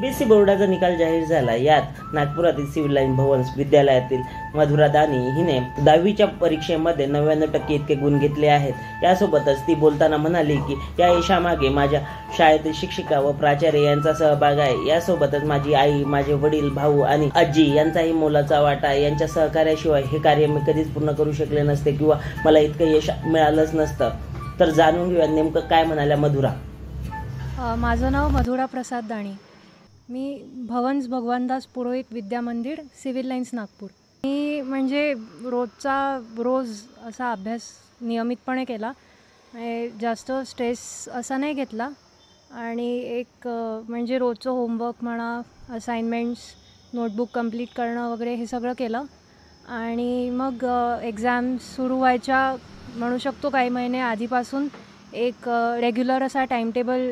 BC बोर्डाचा निकाल जाहीर झाला. यात नागपुरातील सिव्हिल लाईन भवन विद्यालयातील मधुरा दानी हिने दहावीच्या परीक्षेमध्ये नव्याण्णव टक्के इतके गुण घेतले आहेत. यासोबतच ती बोलताना म्हणाली की या यशामागे माझ्या शाळेतील शिक्षिका व प्राचार्य यांचा सहभाग आहे. यासोबतच माझी आई माझे वडील भाऊ आणि आजी यांचाही मोलाचा वाटा आहे. यांच्या सहकार्याशिवाय हे कार्य मी कधीच पूर्ण करू शकले नसते किंवा मला इतकं यश मिळालंच नसतं. तर जाणून घेऊया नेमकं काय म्हणाल्या मधुरा. माझं नाव मधुरा प्रसाद दाणी मी भवन्स भगवानदास पुरोहित विद्या मंदिर सिव्हिल लाईन्स नागपूर. मी म्हणजे रोजचा रोज असा अभ्यास नियमितपणे केला. म्हणजे जास्त स्ट्रेस असा नाही घेतला. आणि एक म्हणजे रोजचं होमवर्क म्हणा असाइनमेंट्स नोटबुक कंप्लीट करणं वगैरे हे सगळं केलं. आणि मग एक्झाम सुरू व्हायच्या म्हणू शकतो काही महिने आधीपासून एक रेग्युलर असा टाईमटेबल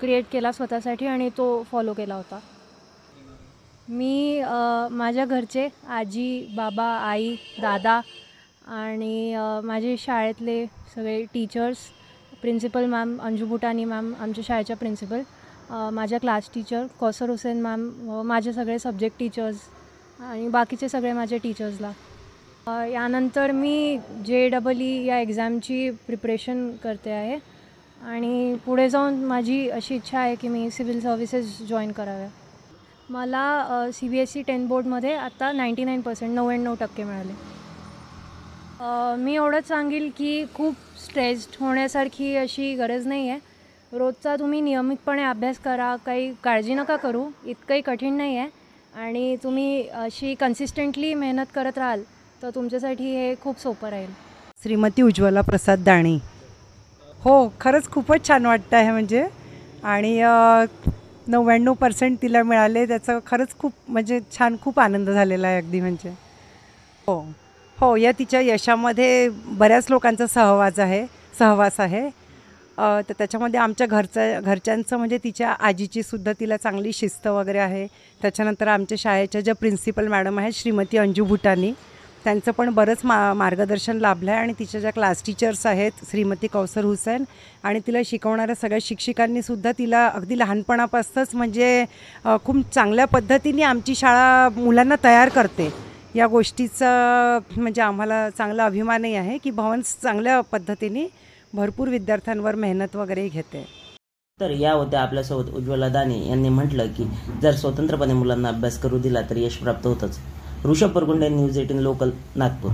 क्रिएट केला स्वतःसाठी आणि तो फॉलो केला होता. मी माझ्या घरचे आजी बाबा आई दादा आणि माझे शाळेतले सगळे teachers principal ma'am Anju Butani ma'am आमच्या शाळेच्या प्रिन्सिपल माझ्या class teacher Kausar Hussain ma'am माझे सगळे सब्जेक्ट टीचर्स आणि बाकीचे सगळे माझे टीचर्सला यानंतर मी जे डबल ई या एक्झामची प्रिपरेशन करते आहे. आणि पुढे जाऊन माझी अशी इच्छा आहे की मी सिव्हिल सर्व्हिसेस जॉईन कराव्या. मला C B S C ten बोर्डमध्ये आता नाईंटी नाईन पर्सेंट नव्याण्णव टक्के मिळाले. मी एवढंच सांगेल की खूप स्ट्रेस्ड होण्यासारखी अशी गरज नाही आहे रोजचा तुम्ही नियमितपणे अभ्यास करा काही काळजी नका करू इतकंही कठीण नाही आहे आणि तुम्ही अशी कन्सिस्टंटली मेहनत करत राहाल तर तुमच्यासाठी हे खूप सोपं राहील. श्रीमती उज्ज्वला प्रसाद दाणे. हो खरंच खूपच छान वाटतं आहे म्हणजे. आणि नव्याण्णव पर्सेंट तिला मिळाले त्याचं खरंच खूप म्हणजे छान खूप आनंद झालेला आहे अगदी म्हणजे. हो हो या तिच्या यशामध्ये बऱ्याच लोकांचा सहवास आहे सहवास आहे. तर त्याच्यामध्ये आमच्या घरचं घरच्यांचं म्हणजे तिच्या आजीची सुद्धा तिला चांगली शिस्त वगैरे आहे. त्याच्यानंतर आमच्या शाळेच्या ज्या प्रिन्सिपल मॅडम आहेत श्रीमती अंजू भुटानी त्यांचं पण बरंच मा मार्गदर्शन लाभलं आहे आणि तिच्या ज्या क्लास टीचर्स आहेत श्रीमती कौसर हुसेन आणि तिला शिकवणाऱ्या सगळ्या शिक्षिकांनीसुद्धा तिला अगदी लहानपणापासूनच म्हणजे खूप चांगल्या पद्धतीने आमची शाळा मुलांना तयार करते. या गोष्टीचा म्हणजे आम्हाला चांगला अभिमानही आहे की भवन चांगल्या पद्धतीने भरपूर विद्यार्थ्यांवर मेहनत वगैरे घेते. तर या होत्या आपल्यासोबत उज्ज्वला दाने. यांनी म्हटलं की जर स्वतंत्रपणे मुलांना अभ्यास करू दिला तर यश प्राप्त होतच. Rishabh Pargunde news eighteen local Nagpur.